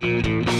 Thank you.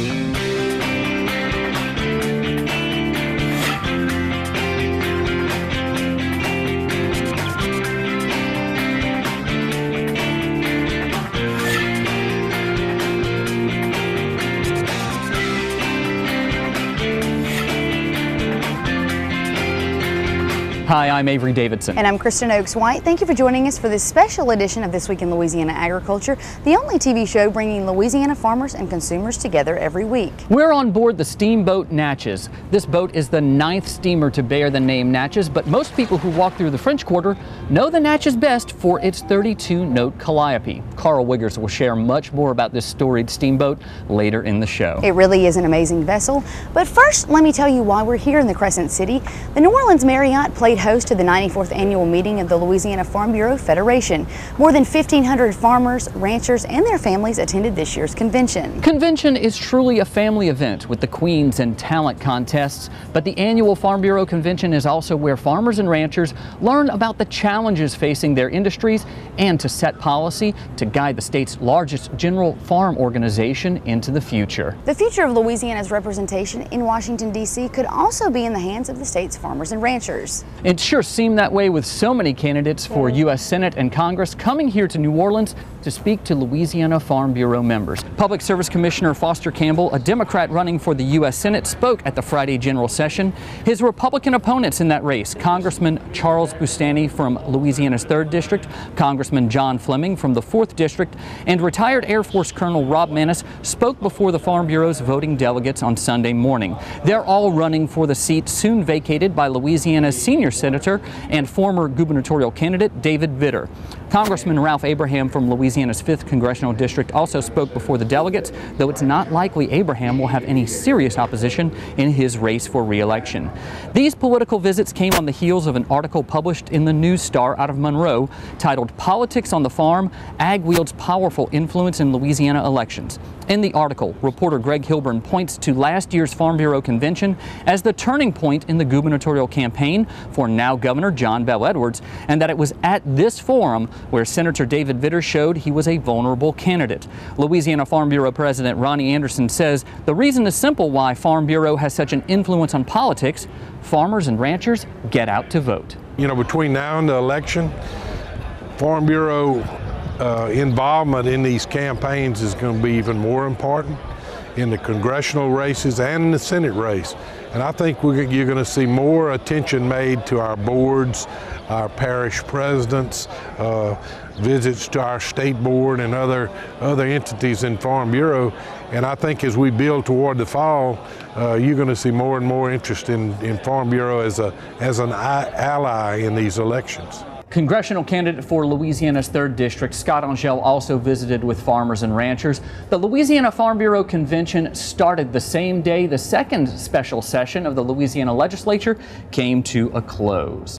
Hi, I'm Avery Davidson. And I'm Kristen Oaks White. Thank you for joining us for this special edition of This Week in Louisiana Agriculture, the only TV show bringing Louisiana farmers and consumers together every week. We're on board the steamboat Natchez. This boat is the ninth steamer to bear the name Natchez, but most people who walk through the French Quarter know the Natchez best for its 32-note calliope. Carl Wiggers will share much more about this storied steamboat later in the show. It really is an amazing vessel, but first let me tell you why we're here in the Crescent City. The New Orleans Marriott played host to the 94th annual meeting of the Louisiana Farm Bureau Federation. More than 1,500 farmers, ranchers, and their families attended this year's convention. Convention is truly a family event with the Queens and talent contests, but the annual Farm Bureau Convention is also where farmers and ranchers learn about the challenges facing their industries and to set policy to guide the state's largest general farm organization into the future. The future of Louisiana's representation in Washington, D.C. could also be in the hands of the state's farmers and ranchers. It sure seemed that way with so many candidates for U.S. Senate and Congress coming here to New Orleans to speak to Louisiana Farm Bureau members. Public Service Commissioner Foster Campbell, a Democrat running for the U.S. Senate, spoke at the Friday general session. His Republican opponents in that race, Congressman Charles Boustany from Louisiana's 3rd District, Congressman John Fleming from the 4th District, and retired Air Force Colonel Rob Maness spoke before the Farm Bureau's voting delegates on Sunday morning. They're all running for the seat soon vacated by Louisiana's senior senator and former gubernatorial candidate David Vitter. Congressman Ralph Abraham from Louisiana's 5th Congressional District also spoke before the delegates, though it's not likely Abraham will have any serious opposition in his race for re-election. These political visits came on the heels of an article published in the News Star out of Monroe titled Politics on the Farm, Ag Wields Powerful Influence in Louisiana Elections. In the article, reporter Greg Hilburn points to last year's Farm Bureau convention as the turning point in the gubernatorial campaign for now Governor John Bel Edwards, and that it was at this forum where Senator David Vitter showed he was a vulnerable candidate. Louisiana Farm Bureau President Ronnie Anderson says the reason is simple why Farm Bureau has such an influence on politics. Farmers and ranchers get out to vote. You know, between now and the election, Farm Bureau uh, involvement in these campaigns is going to be even more important in the congressional races and in the Senate race. And I think you're going to see more attention made to our boards, our parish presidents, uh, visits to our state board and other other entities in Farm Bureau. And I think as we build toward the fall, uh, you're going to see more and more interest in, in Farm Bureau as a as an ally in these elections. Congressional candidate for Louisiana's 3rd District, Scott Angelle, also visited with farmers and ranchers. The Louisiana Farm Bureau Convention started the same day the second special session of the Louisiana legislature came to a close.